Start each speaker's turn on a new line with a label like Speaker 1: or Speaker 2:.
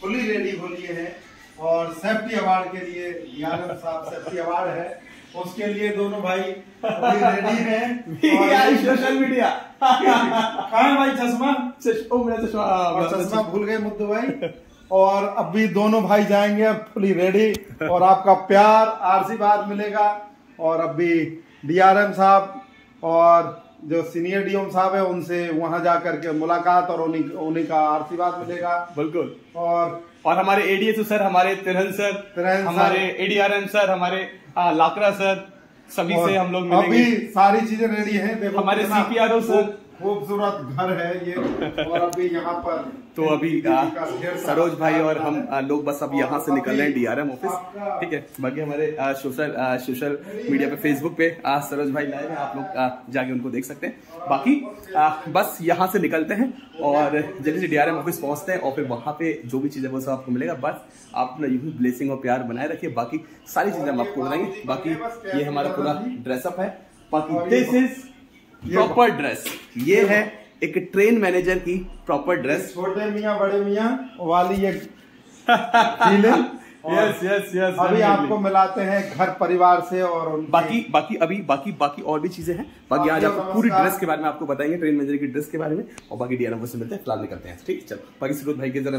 Speaker 1: Fully ready हो लिए हैं और सेफ्टी अवार्ड के लिए साहब सेफ्टी अवार्ड है। उसके लिए दोनों भाई रेडी हैं।
Speaker 2: सोशल मीडिया
Speaker 1: कहा है भाई चश्मा?
Speaker 2: चश्मा
Speaker 1: चश्मा भूल गए मुद्दू भाई। और अभी दोनों भाई जाएँगे फुली रेडी और आपका प्यार आशीर्वाद मिलेगा। और अभी डीआरएम साहब और जो सीनियर डीएम साहब है उनसे वहाँ जा करके मुलाकात और उन्हीं उन्हीं का आशीर्वाद मिलेगा।
Speaker 2: बिल्कुल।
Speaker 1: और
Speaker 2: और हमारे एडीएस सर हमारे तिरहन सर
Speaker 1: तिरहन
Speaker 2: हमारे एडीआरएम सर हमारे आ, लाकरा सर सभी से हम लोग मिलेंगे।
Speaker 1: अभी सारी चीज़ें रेडी है।
Speaker 2: हमारे सीपीआरओ सर।
Speaker 1: खूब- खूबसूरत घर है ये। और अभी यहाँ पर
Speaker 2: तो अभी सरोज भाई और हम लोग बस अब यहाँ से निकल रहे हैं डीआरएम ऑफ़िस ठीक है बाकी हमारे सोशल सोशल मीडिया पे फेसबुक पे आ, सरोज भाई लाइव है आप लोग जाके उनको देख सकते हैं। बाकी आ, बस यहाँ से निकलते हैं और जल्दी से डीआरएम ऑफ़िस पहुँचते हैं और फिर वहाँ पे जो भी चीज़ें वो सब आपको मिलेगा। बस आप अपना यूँ ब्लेसिंग और प्यार बनाए रखिए। बाकी सारी चीज़ें हम आपको बताएँगे। बाकी ये हमारा पूरा ड्रेसअप है। बाकी दिस इज़ प्रॉपर ड्रेस ये है एक ट्रेन मैनेजर की प्रॉपर ड्रेस
Speaker 1: छोटे मियाँ बड़े मियाँ वाली ये
Speaker 2: यस यस यस
Speaker 1: अभी आपको मिलाते हैं घर परिवार से और
Speaker 2: बाकी बाकी अभी बाकी बाकी और भी चीज़ें हैं। बाकी आज आपको पूरी ड्रेस के बारे में आपको बताएँगे ट्रेन मैनेजर की ड्रेस के बारे में। और बाकी डीआरएम से मिलते हैं फ़िलहाल निकलते हैं। ठीक है चलो बाकी सुरोज भाई के जरा